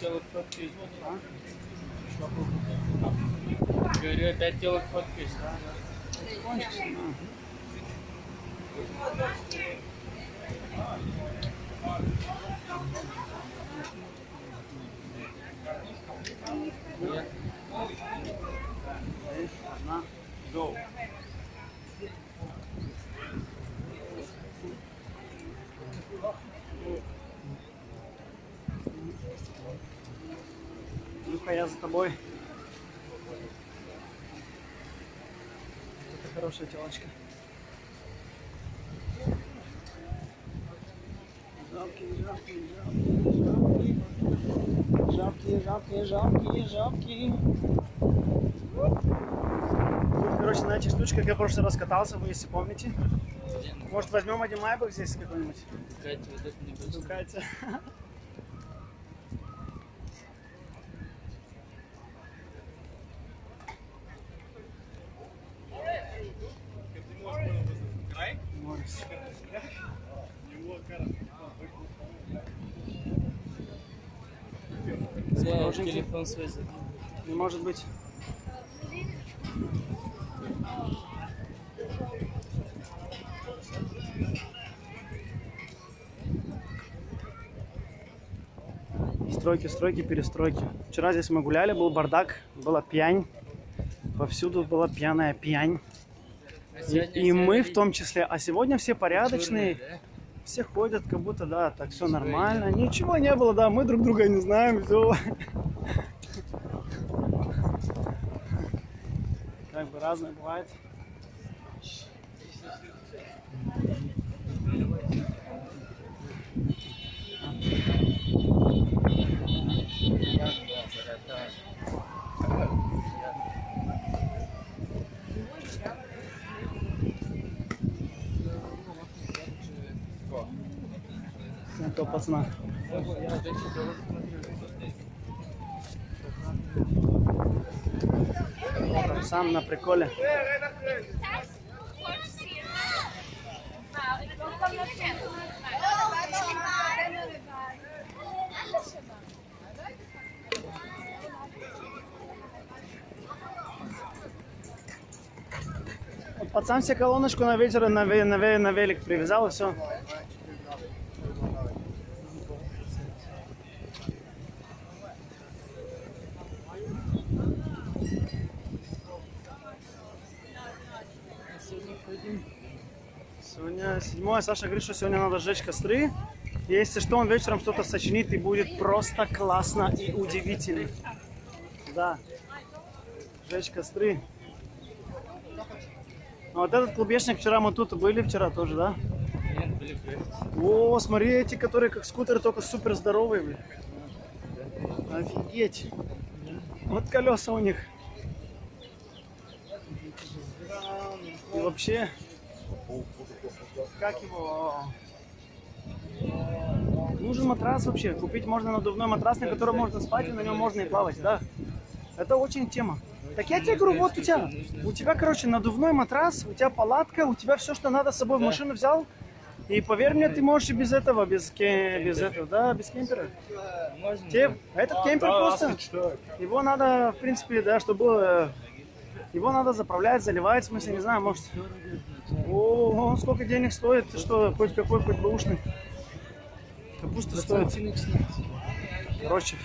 делать фотки. Говорю, опять делать фотки. Ну-ка, я за тобой. Это хорошая телочка. Жабки, жабки, жабки, жабки, жабки, жабки, жабки. Тут, короче, на этих штучках я в прошлый раз катался, вы если помните. Может возьмем один майбах здесь какой-нибудь? Катя, вот это не будет. Катя. Хорошенький. телефон забыл. Не может быть. Стройки, стройки, перестройки. Вчера здесь мы гуляли, был бардак, была пьянь. Повсюду была пьяная пьянь. А И, и мы в том числе. А сегодня все порядочные, черные, все ходят, как будто, да, так все нормально. Ничего не было, да, мы друг друга не знаем, все. Как бы разное бывает. То пацана. Сам на приколе. Пацан себе колоночку на ветер, на, ве- на, ве- на велик привязал и все. Сегодня седьмое. Саша говорит, что сегодня надо сжечь костры. Если что, он вечером что-то сочинит и будет просто классно и удивительно. Да. Сжечь костры. А вот этот клубешник вчера мы тут были вчера тоже, да? Нет, были. О, смотри, эти, которые как скутеры, только супер здоровые. блин. Офигеть. Вот колеса у них. И вообще, как его... Нужен матрас вообще. Купить можно надувной матрас, на котором можно спать, и на нем можно и плавать, да. Это очень тема. Так я тебе говорю, вот у тебя, у тебя, короче, надувной матрас, у тебя палатка, у тебя все, что надо с собой в машину взял. И поверь мне, ты можешь и без этого, без, без этого, да, без кемпера. Можно? Те- этот кемпер просто, его надо, в принципе, да, чтобы было, его надо заправлять, заливать, в смысле, не знаю, может. О, сколько денег стоит, что, хоть какой, хоть бэушный. Капуста стоит. Короче,